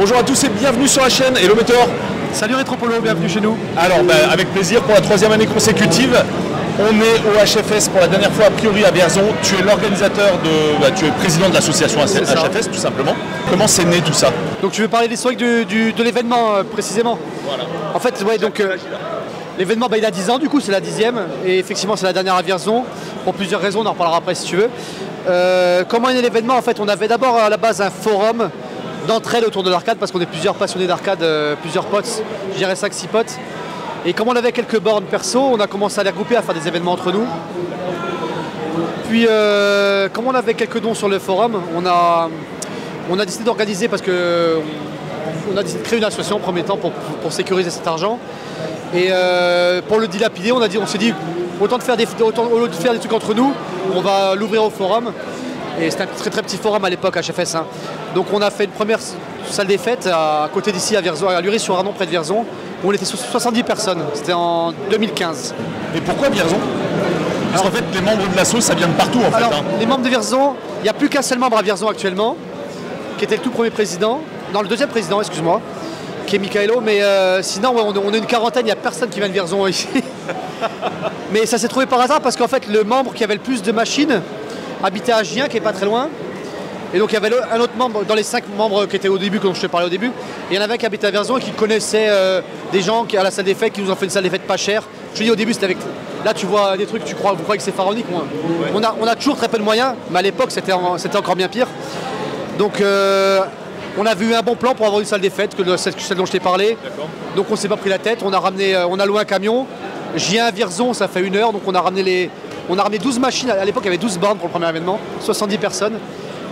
Bonjour à tous et bienvenue sur la chaîne Hello Meteor. Salut Rétropolo, bienvenue chez nous. Alors bah, avec plaisir pour la troisième année consécutive. On est au HFS pour la dernière fois a priori à Vierzon. Tu es l'organisateur de. bah, tu es président de l'association. HFS tout simplement. Comment c'est né tout ça? Donc tu veux parler de l'historique de l'événement euh, précisément? Voilà. En fait, ouais, donc euh, l'événement bah, il a 10 ans du coup, c'est la dixième. Et effectivement, c'est la dernière à Vierzon pour plusieurs raisons, on en reparlera après si tu veux. Euh, comment est né l'événement? En fait, on avait d'abord à la base un forum d'entraide autour de l'arcade parce qu'on est plusieurs passionnés d'arcade, euh, plusieurs potes, je dirais 5-6 potes. Et comme on avait quelques bornes perso, on a commencé à les regrouper, à faire des événements entre nous. Puis, euh, comme on avait quelques dons sur le forum, on a, décidé d'organiser parce que on a décidé de créer une association en premier temps pour, sécuriser cet argent. Et euh, pour le dilapider, on on s'est dit autant de faire des autant, de faire des trucs entre nous, on va l'ouvrir au forum. Et c'était un très très petit forum à l'époque HFS. hein. Donc on a fait une première salle des fêtes à, à côté d'ici à Vierzon, à Lury-sur-Arnon près de Vierzon, où on était so- 70 personnes. C'était en 2015. Et pourquoi Vierzon? Parce qu'en fait les membres de l'asso ça vient de partout en fait. Hein. les membres de Vierzon, il n'y a plus qu'un seul membre à Vierzon actuellement, qui était le tout premier président, non, le deuxième président, excuse-moi, qui est Michaelo, mais euh, sinon, on, on est une quarantaine, il n'y a personne qui vient de Vierzon ici. mais ça s'est trouvé par hasard parce qu'en fait, le membre qui avait le plus de machines habitait à Gien, qui est pas très loin. Et donc il y avait un autre membre dans les cinq membres qui étaient au début, dont je te parlais au début. Il y en avait un qui habitait à Vierzon et qui connaissait euh, des gens qui à la salle des fêtes qui nous ont fait une salle des fêtes pas chère. Je te dis au début c'était avec. Là tu vois des trucs, tu crois, vous croyez que c'est pharaonique moi. On, a, on a toujours très peu de moyens, mais à l'époque c'était en- c'était encore bien pire. Donc euh, on avait eu un bon plan pour avoir une salle des fêtes, que le- celle, celle dont je t'ai parlé. Donc on s'est pas pris la tête, on a ramené, euh, on a loué un camion. À Vierzon, ça fait une heure, donc on a ramené les. On a ramené 12 machines, à l'époque il y avait 12 bornes pour le premier événement, 70 personnes.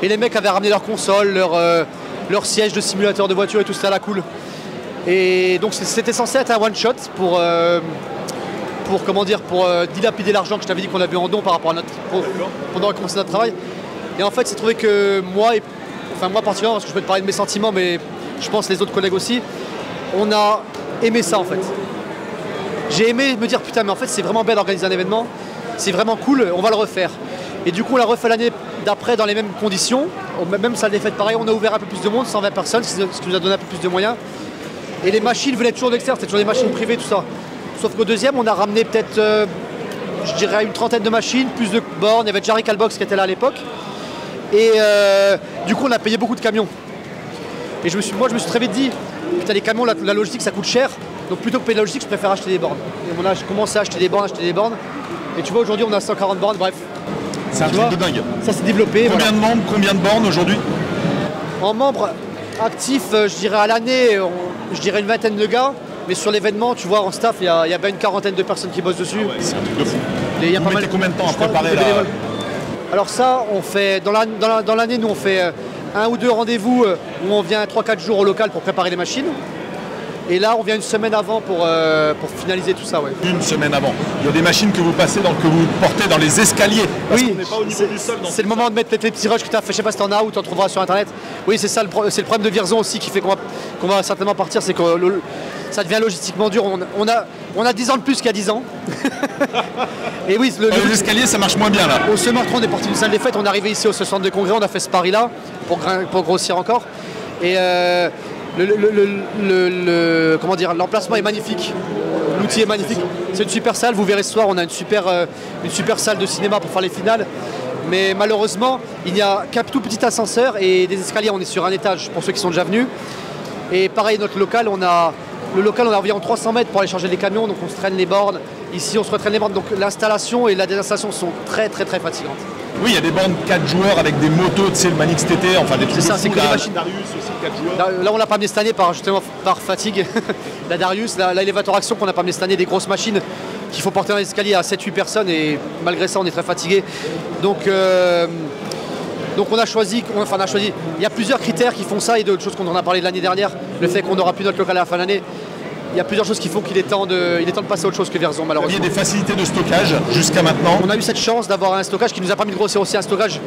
Et les mecs avaient ramené leurs consoles, leurs euh, sièges de simulateur de voiture et tout ça à la cool. Et donc c'était censé être un one shot pour, euh, pour comment dire, pour euh, dilapider l'argent que je t'avais dit qu'on avait en don par rapport à notre pour- pendant qu'on notre travail. Et en fait, c'est trouvé que moi, et, enfin moi particulièrement, parce que je peux te parler de mes sentiments, mais je pense les autres collègues aussi, on a aimé ça en fait. J'ai aimé me dire putain mais en fait c'est vraiment bien d'organiser un événement, c'est vraiment cool, on va le refaire. Et du coup on l'a refait l'année d'après dans les mêmes conditions, même- salle des fêtes pareil, on a ouvert un peu plus de monde, 120 personnes, ce qui nous a donné un peu plus de moyens. Et les machines venaient toujours de l'extérieur, c'était toujours des machines privées, tout ça. Sauf qu'au deuxième on a ramené peut-être euh, je dirais une trentaine de machines, plus de bornes, il y avait Jerry Calbox qui était là à l'époque. Et euh, du coup on a payé beaucoup de camions. Et je me suis, moi, je me suis très vite dit, putain, les camions, la, logistique, ça coûte cher. Donc plutôt que payer la logistique, je préfère acheter des bornes. Et on a commencé à acheter des bornes, acheter des bornes. Et tu vois, aujourd'hui, on a 140 bornes, bref. C'est un truc de dingue. Ça s'est développé. Combien voilà. de membres, combien de bornes aujourd'hui En membres actifs, euh, je dirais à l'année, je dirais une vingtaine de gars. Mais sur l'événement, tu vois, en staff, il y, a il y a bien une quarantaine de personnes qui bossent dessus. C'est un truc de fou. Et il y a Vous pas mettez mal- combien de temps à préparer la-. Alors ça, on fait dans la- dans la- dans l'année, nous on fait euh, un ou deux rendez-vous euh, où on vient 3-4 jours au local pour préparer les machines. Et là, on vient une semaine avant pour, euh, pour finaliser tout ça. Ouais. Une semaine avant. Il y a des machines que vous passez, dans, que vous portez dans les escaliers. Parce Oui, n'est pas au niveau c'est- du sol. C'est le moment de mettre peut-être les petits rushs que tu as fait. Je sais pas si t'en as ou t'en trouveras sur internet. Oui, c'est ça. le C'est le problème de Vierzon aussi qui fait qu'on va, va certainement partir. C'est que le- ça devient logistiquement dur. On, on a, on a 10 ans de plus qu'il y a 10 ans. Et oui, le, les escaliers, ça marche moins bien là. Au Semeurtron, on est parti d'une salle des fêtes, on est arrivé ici au ce centre de congrès, on a fait ce pari-là pour grossir encore. Et euh, comment dire, l'emplacement est magnifique, l'outil est magnifique. C'est une super salle, vous verrez ce soir, on a une super, euh, une super salle de cinéma pour faire les finales. Mais malheureusement, il n'y a qu'un tout petit ascenseur et des escaliers, on est sur un étage pour ceux qui sont déjà venus. Et pareil, notre local, on a le local, on a environ 300 mètres pour aller charger les camions, donc on se traîne les bornes. Ici, on se retraîne les bornes, donc l'installation et la désinstallation sont très très très fatigantes. Oui, il y a des bornes 4 joueurs avec des motos, tu sais, le Manix TT, enfin des trucs C'est ça, c'est des là. machines. Darius aussi, 4 joueurs. Là, là, on l'a pas amené cette année par justement par fatigue. la Darius, la, la Elevator Action qu'on a pas amené cette année, des grosses machines qu'il faut porter dans les escaliers à 7-8 personnes et malgré ça on est très fatigué. Donc euh, donc on a choisi, enfin on a choisi, il y a plusieurs critères qui font ça et d'autres choses qu'on en a parlé de l'année dernière, le fait qu'on n'aura plus notre local à la fin de l'année. Il y a plusieurs choses qui font qu'il est temps de, il est temps de passer à autre chose que Vierzon Il y a malheureusement. des facilités de stockage jusqu'à maintenant. On a eu cette chance d'avoir un stockage qui nous a permis de grossir aussi un stockage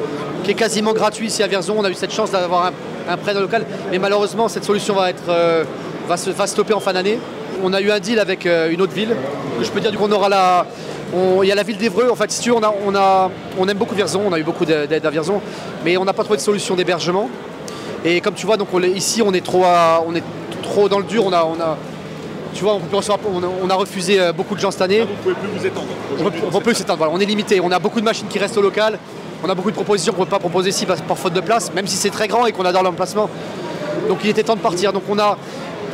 qui est quasiment gratuit ici à Vierzon. On a eu cette chance d'avoir un, un prêt dans le local. Mais malheureusement, cette solution va, être, euh, va, se, va stopper en fin d'année. On a eu un deal avec euh, une autre ville. Je peux dire du coup, on aura la, il y a la ville d'Evreux. En fait, si tu veux, on, a, on, a, on aime beaucoup Vierzon. On a eu beaucoup d'aide à Vierzon. Mais on n'a pas trouvé de solution d'hébergement. Et comme tu vois, donc on ici on est trop, à- on est trop dans le dur. On a, on a, tu vois, on, peut recevoir- on a, refusé euh, beaucoup de gens cette année. Vous ne pouvez plus vous étendre. On aujourd'hui peut- plus voilà, on est limité. On a beaucoup de machines qui restent au local. On a beaucoup de propositions qu'on ne peut pas proposer ici par faute de place, même si c'est très grand et qu'on adore l'emplacement. Donc il était temps de partir. Donc on a,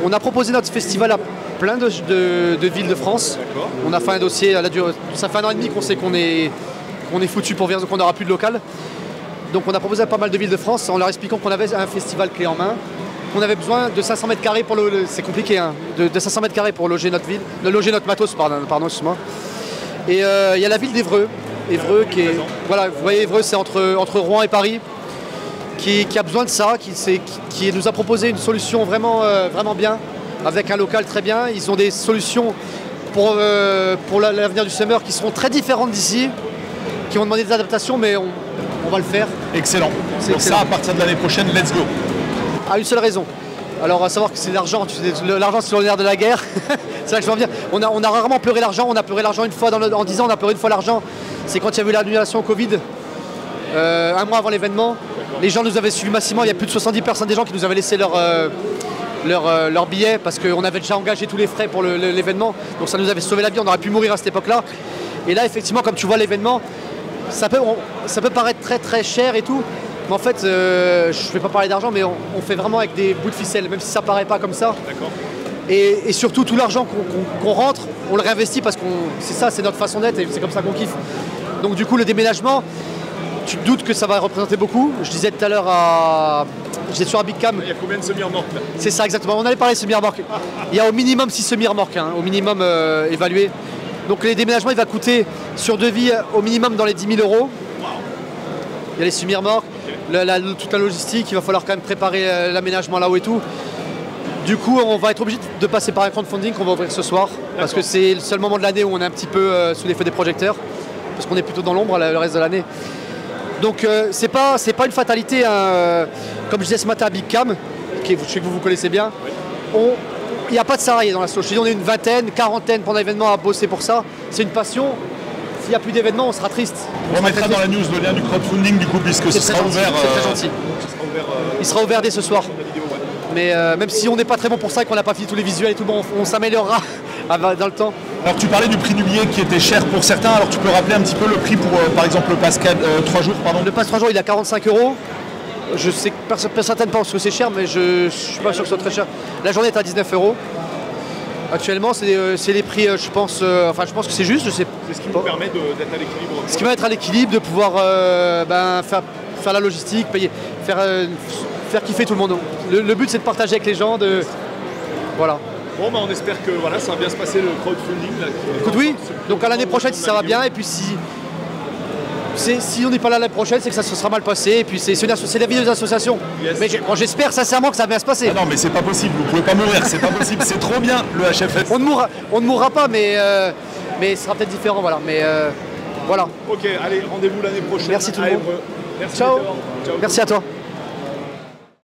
on a proposé notre festival à plein de, de- de villes de France. On a fait un dossier, à la durée- ça fait un an et demi qu'on sait qu'on est, qu'on est foutu pour qu'on n'aura plus de local. Donc on a proposé à pas mal de villes de France en leur expliquant qu'on avait un festival clé en main, qu'on avait besoin de 500 mètres carrés pour le, le- c'est compliqué, hein, de, de 500 mètres carrés pour loger notre ville, de loger notre matos, pardon, pardon excuse-moi. Et euh, il y a la ville d'Evreux, Évreux qui est, voilà, vous voyez Évreux c'est entre, entre Rouen et Paris, qui, qui a besoin de ça, qui, c'est- qui- qui nous a proposé une solution vraiment, euh, vraiment bien, avec un local très bien. Ils ont des solutions pour, euh, pour la- l'avenir du summer qui seront très différentes d'ici, qui vont demander des adaptations, mais on, on va le faire. Excellent. C'est Donc excellent. ça, à partir de l'année prochaine, let's go. À une seule raison. Alors à savoir que c'est l'argent, l'argent c'est nerf de la guerre. c'est là que je veux en venir. On a, rarement pleuré l'argent, on a pleuré l'argent une fois en 10 ans, on a pleuré une fois l'argent. C'est quand il y a eu l'annulation Covid, euh, un mois avant l'événement. Les gens nous avaient suivis massivement, il y a plus de 70 personnes des gens qui nous avaient laissé leur, euh, euh, leur billet parce qu'on avait déjà engagé tous les frais pour l'événement. Donc ça nous avait sauvé la vie, on aurait pu mourir à cette époque-là. Et là effectivement comme tu vois l'événement, ça peut, ça peut paraître très très cher et tout, mais en fait, euh, je ne vais pas parler d'argent, mais on, on fait vraiment avec des bouts de ficelle, même si ça paraît pas comme ça. D'accord. Et, et surtout, tout l'argent qu'on rentre, on le réinvestit parce qu'on, c'est ça, c'est notre façon d'être et c'est comme ça qu'on kiffe. Donc du coup, le déménagement, tu te doutes que ça va représenter beaucoup. Je disais tout à l'heure à, j'étais sur un Big Cam, Il y a combien de semi-remorques là? C'est ça exactement. On allait parler de semi-remorques. Il y a au minimum 6 semi-remorques, hein, au minimum euh, évalué. Donc les déménagements, il va coûter sur devis euh, au minimum dans les 10 000 euros. Il y a les semi-remorques, la- la- toute la logistique, il va falloir quand même préparer euh, l'aménagement là-haut et tout. Du coup, on va être obligé de passer par un crowdfunding qu'on va ouvrir ce soir. Parce que c'est le seul moment de l'année où on est un petit peu euh, sous les feux des projecteurs. Parce qu'on est plutôt dans l'ombre le reste de l'année. Donc euh, c'est pas une fatalité. hein, Comme je disais ce matin à Big Cam, qui est- je sais que vous vous connaissez bien, on- il n'y a pas de salariés dans la Je te dis, on est une vingtaine, quarantaine pendant l'événement à bosser pour ça. C'est une passion. S'il n'y a plus d'événements, on sera triste. On mettra dans la news le lien du crowdfunding du coup, puisque ce sera gentil. ouvert. très euh, gentil. ce sera ouvert, Il sera ouvert dès ce soir. la vidéo, ouais. Mais euh, même si on n'est pas très bon pour ça et qu'on n'a pas fini tous les visuels et tout, bon, on, on s'améliorera dans le temps. Alors tu parlais du prix du billet qui était cher pour certains, alors tu peux rappeler un petit peu le prix pour euh, par exemple le pass 3 jours pardon? Le pass 3 jours, il est à 45 euros. Je sais que certaines pensent que c'est cher, mais je ne suis pas sûr que ce soit très cher. La journée est à 19 euros. Actuellement, c'est euh, c'est les prix, euh, je pense, euh, enfin, je pense que c'est juste. Je sais C'est ce qui nous permet d'être à l'équilibre. Ce qui va être à l'équilibre, de pouvoir ben, faire, faire la logistique, payer, faire, faire kiffer tout le monde. Le, le but, c'est de partager avec les gens. De... Voilà. Bon bah on espère que voilà, ça va bien se passer le crowdfunding. Là, Écoute, oui. Donc à l'année prochaine, si ça va bien, et puis si. Si on n'est pas là l'année prochaine, c'est que ça se sera mal passé. Et puis c'est la vie des associations. Yes. Mais bon, j'espère sincèrement que ça va bien se passer. Ah non mais c'est pas possible, vous pouvez pas mourir, c'est pas possible, c'est trop bien le HFS. On ne mourra, on ne mourra pas, mais, euh, mais ce sera peut-être différent. Voilà. Mais euh, voilà. Ok, allez, rendez-vous l'année prochaine. Merci tout le monde. Merci. Ciao. Merci à toi.